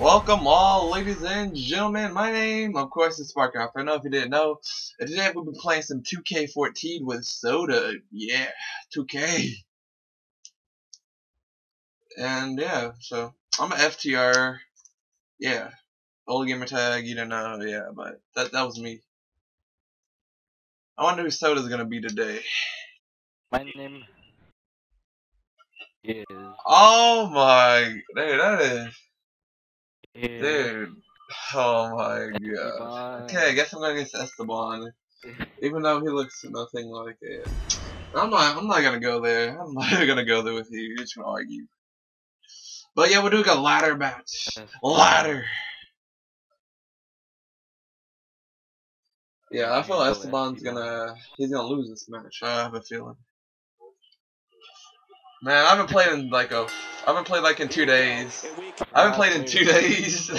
Welcome all, ladies and gentlemen. My name, of course, is Sparkoff. I know if you didn't know. And today we'll be playing some 2K14 with Soda. Yeah, 2K. And yeah, so I'm an FTR. Yeah, old gamer tag. You don't know. Yeah, but that that was me. I wonder who Soda's gonna be today. My name is Oh my, dude, that is, dude. Oh my god. Okay, I guess I'm gonna get Esteban. Even though he looks nothing like it. I'm not I'm not gonna go there. I'm not gonna go there with you. You're just gonna argue. But yeah, we're doing a ladder match. Ladder. Yeah, I feel Esteban's gonna he's gonna lose this match. I have a feeling. Man, I haven't played in like a I haven't played like in two days. I haven't played in two days.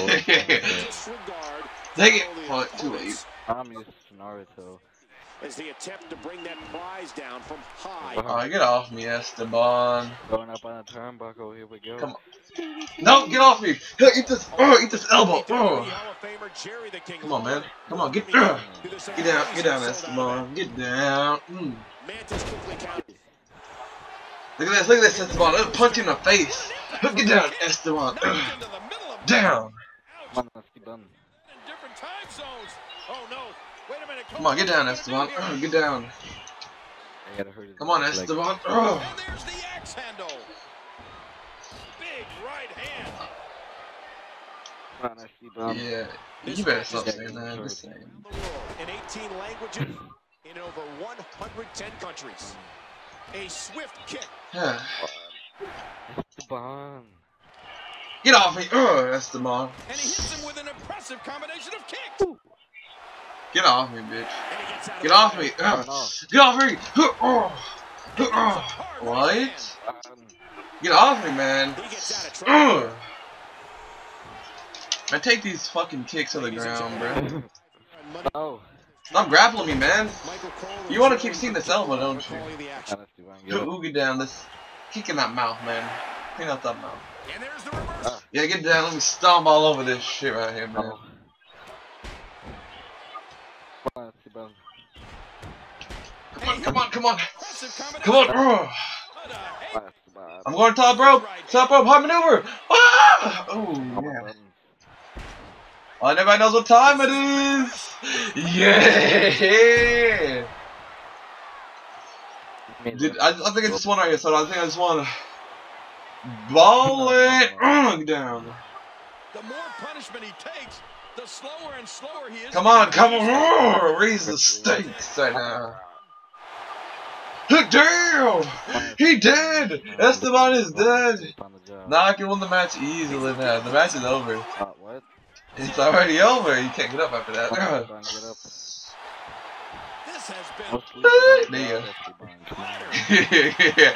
Dang it! What? Too late. I'm used to Naruto. As they attempt to bring that prize down from high. Oh, get off me, Esteban. Going up on a turnbuckle, here we go. Come on. No, get off me! Here, Eat this! Oh, eat this elbow! Oh. Come on, man. Come on, get uh, get down, get down, Esteban. Get down. Mm. Look at this, look at this, Esteban. It'll punch in the face. Look at that, Esteban. down. Come on, get down, Esteban. get down. Come on, Esteban. Oh. Yeah, you better stop saying that. I'm. In 18 languages, in over 110 countries. A swift kick. Esteban. Get off me! Uh, Esteban. And he hits him with an impressive combination of kicks. Get off me, bitch. And he gets out Get off me! Uh, get off me! Uh, uh, uh, what? Get off me, man! He gets out of trouble. Uh. I take these fucking kicks to the ground, bro. no. Stop grappling me, man. You wanna keep seeing this elbow, don't you? calling the Come action. on, Get up. Down. This kick in that mouth, man. Clean out that mouth. And there's the reverse. Ah. Yeah, get down. Let me stomp all over this shit right here, man. Come on, Come on, come on, come on. Impressive. Come on. What a hit. Come on, Esteban. I'm going top rope. Top rope, high maneuver. Ah! Oh, yeah. Button. Oh, everybody knows what time it is. Yeah. Dude. I, I think I just want right here, so I think I just want to ball it uh, down. The more punishment he takes, the slower and slower he is. Come on, come on, uh, raise the stakes right now. Damn! He dead! Esteban is dead! On the. Now I can win the match easily now. The match is over. What? It's already over. You can't get up after Come on, that. Esteban, get up. This has been No sleeping There you go. Esteban.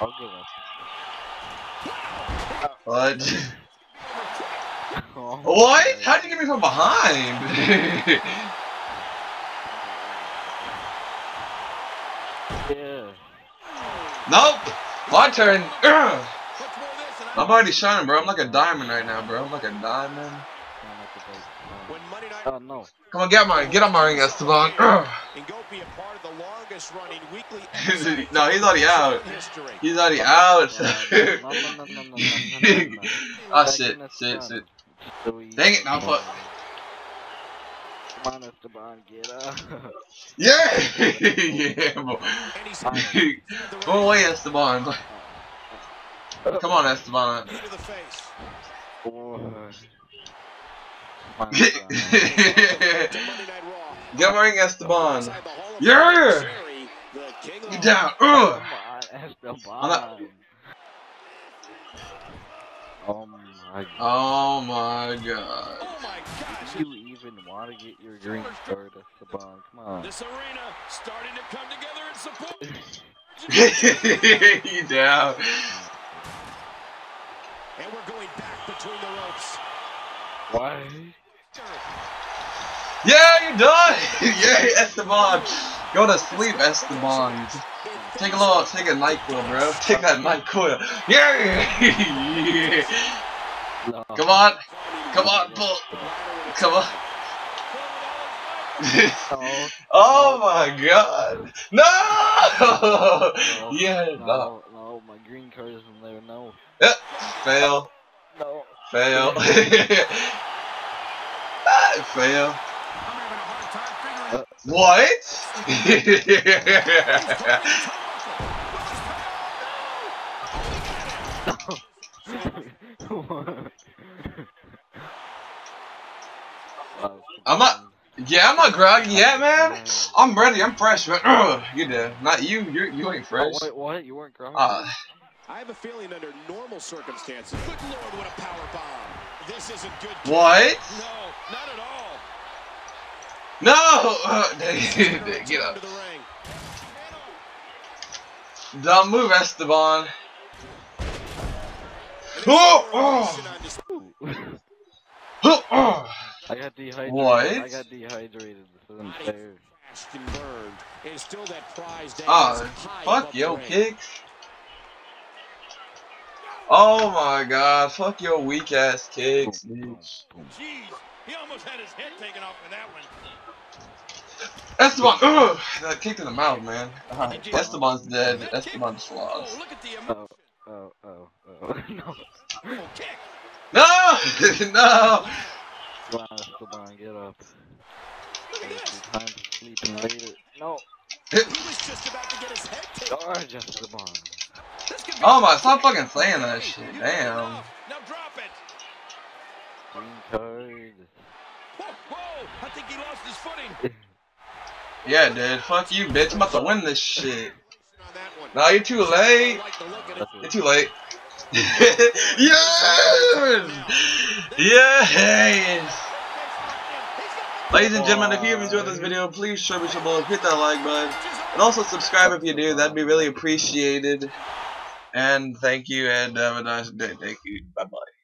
I'll give up. what? Oh, What? How'd you get me from behind? Yeah. nope! My turn! Ugh. I'm already shining, bro. I'm like a diamond right now, bro. I'm like a diamond. Oh, no. Come on, get my, Get on my ring, Esteban. no, he's already out. He's already out. oh, shit. Shit, shit. Dang it. Now, fuck. Come on, Esteban, get up. yeah! yeah, boy. Go away, Esteban. Come on, Esteban. Get my ring, Esteban. Yeah! Get down. Ugh. Esteban. Oh my god. Oh my god. Do you even want to get your drink started, Esteban? Come on. This arena starting to come together and support. you down. And we're going back between the ropes. Why? Yeah, you're done. yeah, Esteban. Go to sleep, Esteban. Take a little, take a NyQuil, bro. Take that NyQuil. Yeah. yeah. No. Come on. Come on, pull. Come on. No. oh my god. No! No. yeah, no. No, no, my green card is No. Fail. No. Fail. Ah, Fail. What? I'm not- yeah, I'm not groggy yet, man. I'm ready. I'm fresh, man. Ugh, you did. Not you. You you ain't Oh, fresh. wait, what? You weren't groggy? Uh, I have a feeling under normal circumstances. Good lord, what a power bomb. This isn't good. what? No, not at all. No! Get up. To the ring. Don't move, Esteban. Oh, oh. On dis- Ooh. Oh, oh. I got dehydrated. What? I got dehydrated. So I'm Body crashed and burned. And still that prize dangles Ah, fuck yo ring. kicks. Oh my god, fuck your weak ass kicks, Boom, boom, bitch. boom. Jeez, he almost had his head taken off with that one. Esteban, ugh, that kick in the mouth, man. Uh, Esteban's dead. Esteban just Oh, lost. look at the emotion. Oh, oh, oh, no. Oh, kick. No! no! Come on, Esteban, get up. It's time to sleep and later. No. He was just about to get his head taken. Charge, Esteban. This could be Oh my, stop fucking saying that shit. Damn. Now drop it. Green card. Whoa, whoa. I think he lost his footing. Yeah, dude. Fuck you, bitch. I'm about to win this shit. On that one. No, you're too late. like the look at it. That's You're too late. yes! Yes! Ladies and gentlemen, if you've enjoyed this video, please show me some love, hit that like button, and also subscribe if you do, that'd be really appreciated. And thank you, and have a nice day. Thank you. Bye-bye.